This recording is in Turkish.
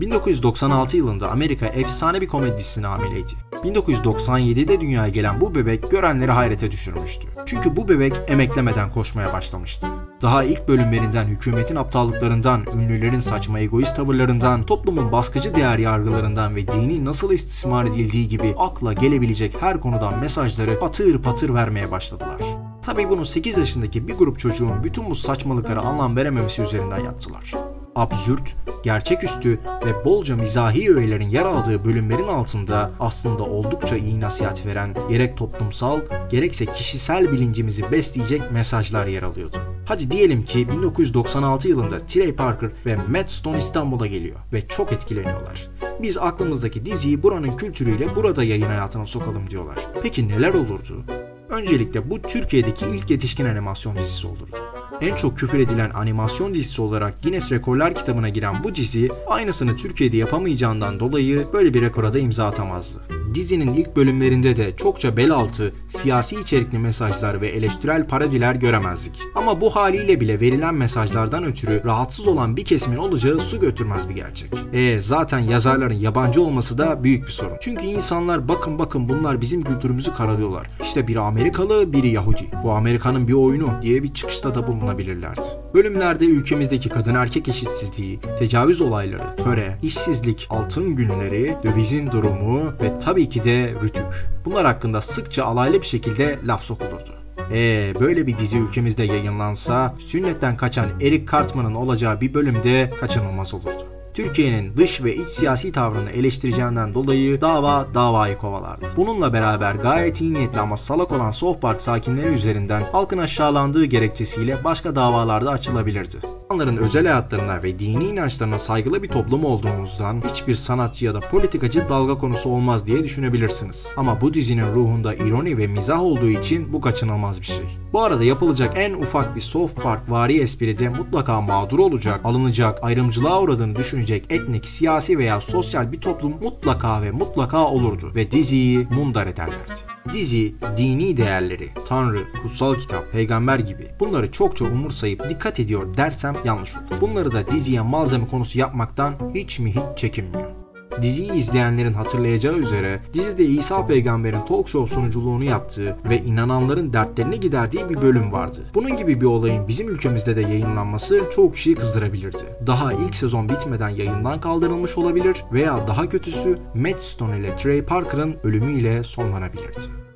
1996 yılında Amerika efsane bir komedi dizisine hamileydi. 1997'de dünyaya gelen bu bebek görenleri hayrete düşürmüştü. Çünkü bu bebek emeklemeden koşmaya başlamıştı. Daha ilk bölümlerinden hükümetin aptallıklarından, ünlülerin saçma egoist tavırlarından, toplumun baskıcı değer yargılarından ve dini nasıl istismar edildiği gibi akla gelebilecek her konudan mesajları patır patır vermeye başladılar. Tabii bunu 8 yaşındaki bir grup çocuğun bütün bu saçmalıklara anlam verememesi üzerinden yaptılar absürt, gerçeküstü ve bolca mizahi öğelerin yer aldığı bölümlerin altında aslında oldukça iyi nasihat veren gerek toplumsal gerekse kişisel bilincimizi besleyecek mesajlar yer alıyordu. Hadi diyelim ki 1996 yılında Trey Parker ve Matt Stone İstanbul'a geliyor ve çok etkileniyorlar. Biz aklımızdaki diziyi buranın kültürüyle burada yayın hayatına sokalım diyorlar. Peki neler olurdu? Öncelikle bu Türkiye'deki ilk yetişkin animasyon dizisi olurdu en çok küfür edilen animasyon dizisi olarak Guinness Rekorlar kitabına giren bu dizi aynısını Türkiye'de yapamayacağından dolayı böyle bir rekora da imza atamazdı. Dizinin ilk bölümlerinde de çokça bel altı, siyasi içerikli mesajlar ve eleştirel parodiler göremezdik. Ama bu haliyle bile verilen mesajlardan ötürü rahatsız olan bir kesimin olacağı su götürmez bir gerçek. E zaten yazarların yabancı olması da büyük bir sorun. Çünkü insanlar bakın bakın bunlar bizim kültürümüzü karalıyorlar. İşte biri Amerikalı, biri Yahudi. Bu Amerika'nın bir oyunu diye bir çıkışta da bulunabilirlerdi. Bölümlerde ülkemizdeki kadın erkek eşitsizliği, tecavüz olayları, töre, işsizlik, altın günleri, dövizin durumu ve tabii ki de Rütük. Bunlar hakkında sıkça alaylı bir şekilde laf sokulurdu. Eee böyle bir dizi ülkemizde yayınlansa sünnetten kaçan Eric Cartman'ın olacağı bir bölümde kaçınılmaz olurdu. Türkiye'nin dış ve iç siyasi tavrını eleştireceğinden dolayı dava davayı kovalardı. Bununla beraber gayet iyi niyetli ama salak olan South Park sakinleri üzerinden halkın aşağılandığı gerekçesiyle başka davalarda açılabilirdi. İnsanların özel hayatlarına ve dini inançlarına saygılı bir toplum olduğumuzdan hiçbir sanatçı ya da politikacı dalga konusu olmaz diye düşünebilirsiniz. Ama bu dizinin ruhunda ironi ve mizah olduğu için bu kaçınılmaz bir şey. Bu arada yapılacak en ufak bir South Park vari espride mutlaka mağdur olacak, alınacak, ayrımcılığa uğradığını düşünecek etnik, siyasi veya sosyal bir toplum mutlaka ve mutlaka olurdu ve diziyi mundar ederlerdi. Dizi, dini değerleri, tanrı, kutsal kitap, peygamber gibi bunları çokça umursayıp dikkat ediyor dersem yanlış olur. Bunları da diziye malzeme konusu yapmaktan hiç mi hiç çekinmiyor. Diziyi izleyenlerin hatırlayacağı üzere dizide İsa peygamberin talk show sunuculuğunu yaptığı ve inananların dertlerini giderdiği bir bölüm vardı. Bunun gibi bir olayın bizim ülkemizde de yayınlanması çoğu kişiyi kızdırabilirdi. Daha ilk sezon bitmeden yayından kaldırılmış olabilir veya daha kötüsü Matt Stone ile Trey Parker'ın ölümüyle sonlanabilirdi.